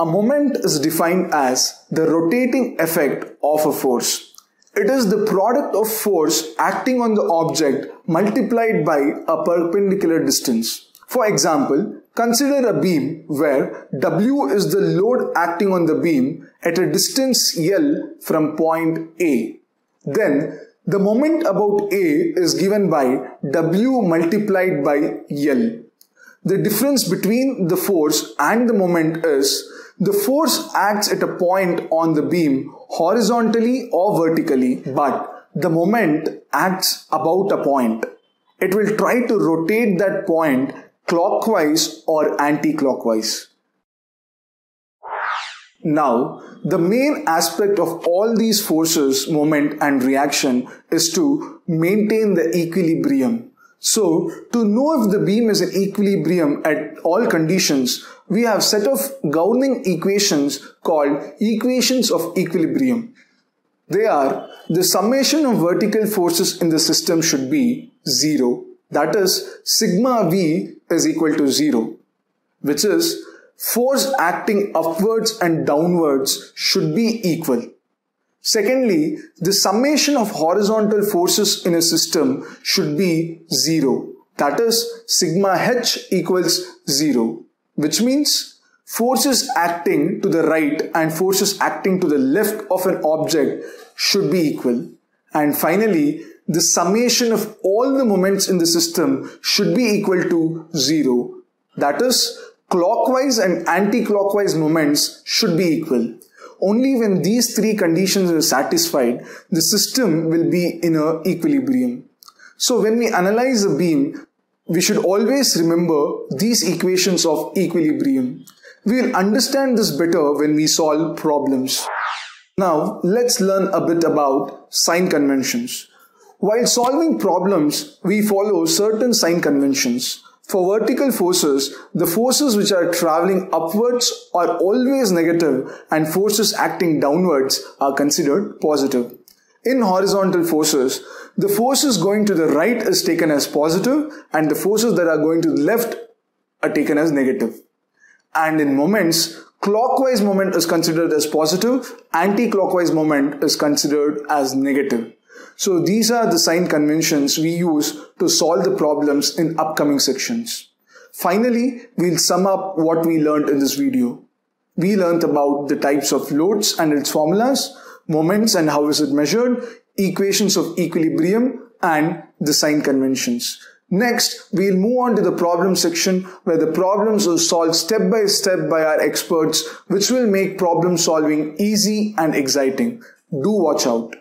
A moment is defined as the rotating effect of a force. It is the product of force acting on the object multiplied by a perpendicular distance. For example, consider a beam where W is the load acting on the beam at a distance L from point A. Then the moment about A is given by W multiplied by L. The difference between the force and the moment is the force acts at a point on the beam horizontally or vertically, but the moment acts about a point. It will try to rotate that point clockwise or anti-clockwise. Now, the main aspect of all these forces, moment and reaction is to maintain the equilibrium. So, to know if the beam is in equilibrium at all conditions, we have set of governing equations called equations of equilibrium. They are the summation of vertical forces in the system should be 0. That is, sigma V is equal to 0, which is force acting upwards and downwards should be equal. Secondly, the summation of horizontal forces in a system should be zero. That is, sigma h equals zero, which means forces acting to the right and forces acting to the left of an object should be equal. And finally, the summation of all the moments in the system should be equal to zero. That is, clockwise and anti-clockwise moments should be equal. Only when these three conditions are satisfied, the system will be in a equilibrium. So when we analyze a beam, we should always remember these equations of equilibrium. We will understand this better when we solve problems. Now let's learn a bit about sign conventions. While solving problems, we follow certain sign conventions. For vertical forces, the forces which are traveling upwards are always negative and forces acting downwards are considered positive. In horizontal forces, the forces going to the right is taken as positive and the forces that are going to the left are taken as negative. And in moments, clockwise moment is considered as positive, anti-clockwise moment is considered as negative. So these are the sign conventions we use to solve the problems in upcoming sections. Finally, we'll sum up what we learned in this video. We learned about the types of loads and its formulas, moments and how is it measured, equations of equilibrium, and the sign conventions. Next, we'll move on to the problem section where the problems are solved step by step by our experts, which will make problem solving easy and exciting. Do watch out.